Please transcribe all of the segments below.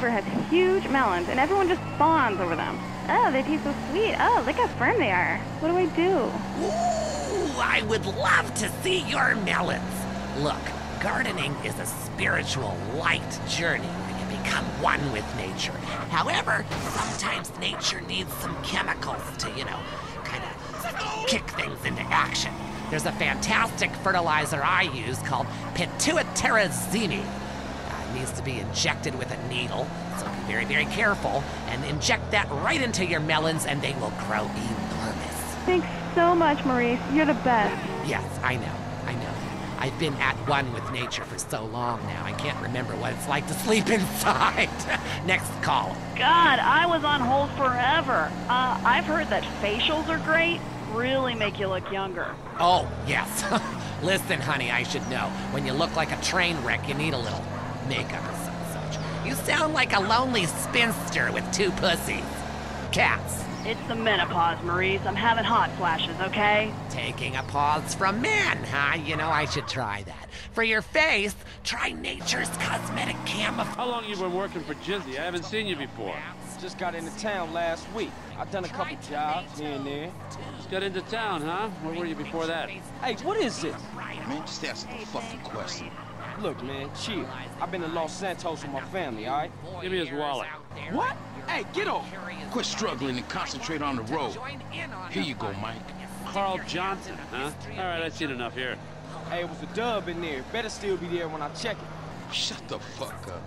Has huge melons, and everyone just fawns over them. Oh, they taste so sweet. Oh, look how firm they are. What do I do? Ooh, I would love to see your melons. Look, gardening is a spiritual, light journey where you become one with nature. However, sometimes nature needs some chemicals to, you know, kind of kick things into action. There's a fantastic fertilizer I use called pituitarazine. It needs to be injected with a needle, so be very, very careful and inject that right into your melons and they will grow enormous. Thanks so much, Maurice. You're the best. Yes, I know, I know. I've been at one with nature for so long now, I can't remember what it's like to sleep inside. Next call. God, I was on hold forever. Uh, I've heard that facials are great, really make you look younger. Oh, yes. Listen, honey, I should know. When you look like a train wreck, you need a little makeup or some such. You sound like a lonely spinster with two pussies. Cats. It's the menopause, Maurice. I'm having hot flashes, okay? Taking a pause from men, huh? You know, I should try that. For your face, try Nature's Cosmetic Camouflage. How long you been working for Jizzy? I haven't seen you before. Just got into town last week. I've done a couple jobs here and there. Just got into town, huh? Where were you before that? Hey, what is this? Man, just answer the fucking question. Look, man, chill. I've been to Los Santos with my family, all right? Give me his wallet. What? Hey, get off! Quit struggling and concentrate on the road. Here you go, Mike. Carl Johnson, huh? All right, I've seen enough here. Hey, it was a dub in there. Better still be there when I check it. Shut the fuck up.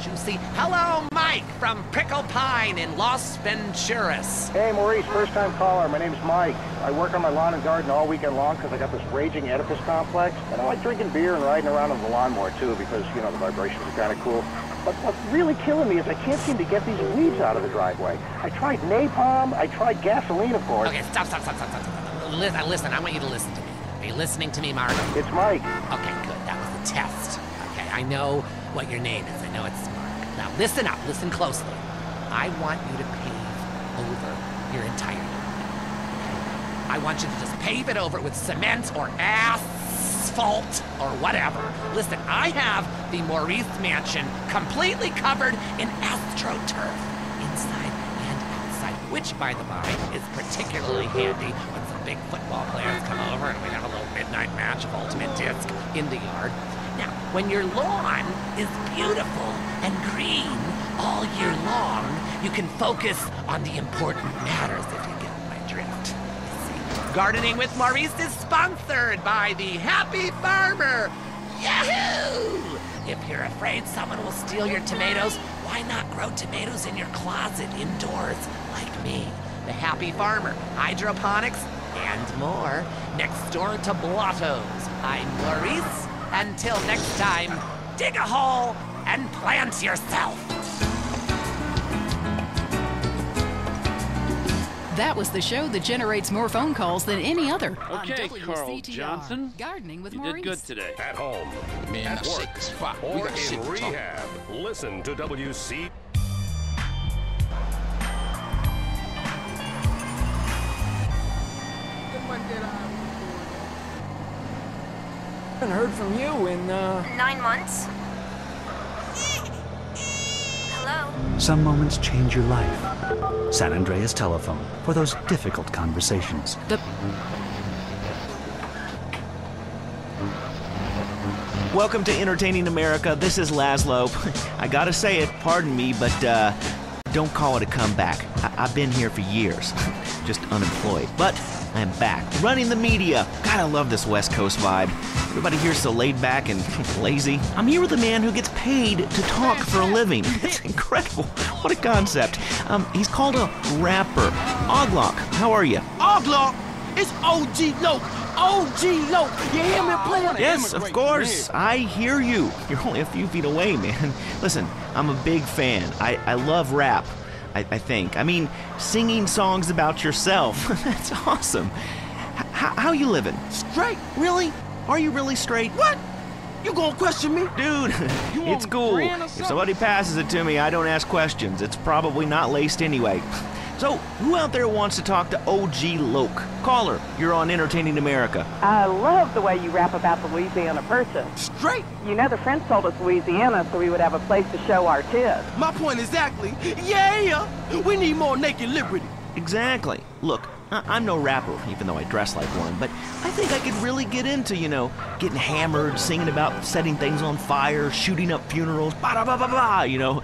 Juicy. Hello, Mike from Prickle Pine in Las Venturas. Hey, Maurice, first time caller. My name's Mike. I work on my lawn and garden all weekend long because I got this raging Oedipus complex. And I like drinking beer and riding around on the lawnmower, too, because, you know, the vibrations are kind of cool. But what's really killing me is I can't seem to get these weeds out of the driveway. I tried napalm, I tried gasoline, of course. Okay, stop, stop, stop, stop, stop, stop. Listen, listen, I want you to listen to me. Are you listening to me, Mark? It's Mike. Okay, good. That was the test. Okay, I know what your name is. I know it's Mark. Now, listen up. Listen closely. I want you to pave over your entire yard. I want you to just pave it over with cement or asphalt or whatever. Listen, I have the Maurice Mansion completely covered in astroturf, inside and outside, which, by the by, is particularly handy when some big football players come over and we have a little midnight match of Ultimate Disc in the yard. When your lawn is beautiful and green all year long, you can focus on the important matters if you get my drift. Gardening with Maurice is sponsored by the Happy Farmer. Yahoo! If you're afraid someone will steal your tomatoes, why not grow tomatoes in your closet indoors like me? The Happy Farmer, hydroponics, and more. Next door to Blotto's. I'm Maurice. Until next time, dig a hole and plant yourself. That was the show that generates more phone calls than any other. on Okay, Carl Johnson. Gardening with You Maurice. did good today. At home, Man, at work, shake the spot. We or in to talk rehab. Listen to WC. Haven't heard from you in, uh... Nine months? Hello? Some moments change your life. San Andreas Telephone for those difficult conversations. The Welcome to Entertaining America. This is Lazlow. I gotta say it, pardon me, but uh, don't call it a comeback. I- I've been here for years, just unemployed. But I'm back, running the media. God, I love this West Coast vibe. Everybody here's so laid back and lazy. I'm here with a man who gets paid to talk for a living. It's incredible. What a concept. Um, he's called a rapper. OG Loc, how are you? OG Loc! It's OG Loc! OG Loc! You hear me playing? Yes, of course. I hear you. You're only a few feet away, man. Listen, I'm a big fan. I, I love rap, I, I think. I mean, singing songs about yourself. That's awesome. H- how you living? Straight? Really? Are you really straight? What? You gonna question me? Dude, You it's on cool. If somebody passes it to me, I don't ask questions. It's probably not laced anyway. So, who out there wants to talk to OG Loc? Caller, you're on Entertaining America. I love the way you rap about the Louisiana person. Straight. You know, the French told us Louisiana so we would have a place to show our tits. My point exactly. Yeah, we need more naked liberty. Exactly. Look, I'm no rapper, even though I dress like one, but I think I could really get into, you know, getting hammered, singing about setting things on fire, shooting up funerals, ba da ba ba ba, you know.